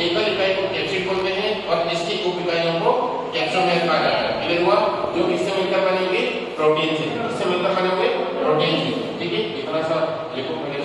एकल इकाई को कैप्सिड बोलते हैं और इसकी उप इकाइयों को कैप्सोम में कहा जाता है। क्लियर हुआ जो किससे मिलकर बनेंगे? प्रोटीन से। किससे मिलकर बनेंगे? प्रोटीन से। ठीक है? इतना सा लिखो।